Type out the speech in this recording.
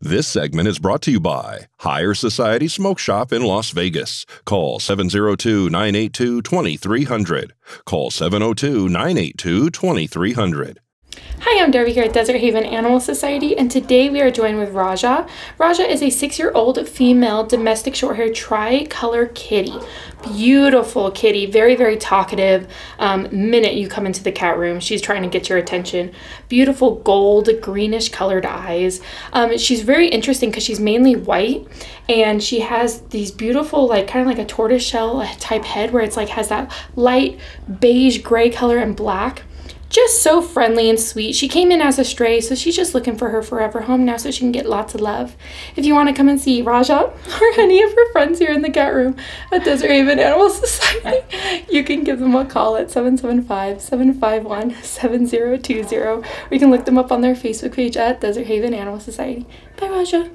This segment is brought to you by Higher Society Smoke Shop in Las Vegas. Call 702 982 2300. Call 702 982 2300. Hi, I'm Debbie here at Desert Haven Animal Society, and today we are joined with Rahja. Rahja is a six year old female domestic short hair tri-color kitty. Beautiful kitty, very, very talkative. Um, minute you come into the cat room, she's trying to get your attention. Beautiful gold, greenish colored eyes. Um, she's very interesting because she's mainly white and she has these beautiful, like kind of like a tortoiseshell type head where it's like has that light beige gray color and black just so friendly and sweet. She came in as a stray, so she's just looking for her forever home now so she can get lots of love. If you want to come and see Rahja or any of her friends here in the cat room at Desert Haven Animal Society, you can give them a call at 775-751-7020 or you can look them up on their Facebook page at Desert Haven Animal Society. Bye, Rahja.